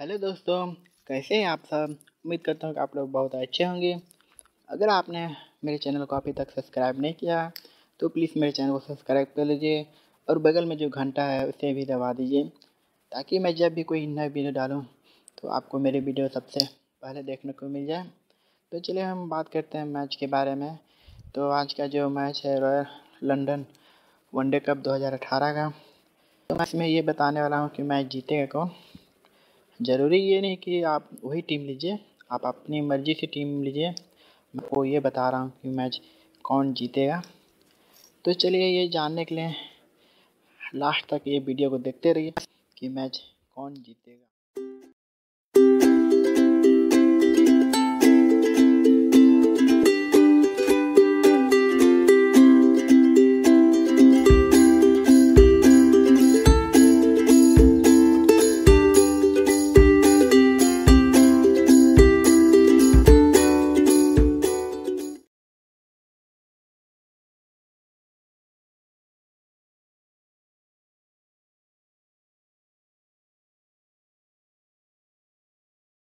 Hello दोस्तों, कैसे हैं आप सब? उम्मीद करता हूँ कि आप लोग बहुत अच्छे होंगे। अगर आपने मेरे चैनल को अभी तक सब्सक्राइब नहीं किया तो प्लीज़ मेरे चैनल को सब्सक्राइब कर लीजिए और बगल में जो घंटा है, उसे भी दबा दीजिए, ताकि मैं जब भी कोई नया वीडियो डालूँ तो आपको मेरी वीडियो सबसे पहले देखने को मिल जाए। तो चलिए हम बात करते हैं मैच के बारे में। तो आज का जो मैच है, रॉयल लंडन वनडे कप 2018 का। तो मैं इसमें ये बताने वाला हूँ कि मैच जीतेगा कौन। ज़रूरी ये नहीं कि आप वही टीम लीजिए, आप अपनी मर्ज़ी से टीम लीजिए। मैं आपको ये बता रहा हूँ कि मैच कौन जीतेगा। तो चलिए ये जानने के लिए लास्ट तक ये वीडियो को देखते रहिए कि मैच कौन जीतेगा।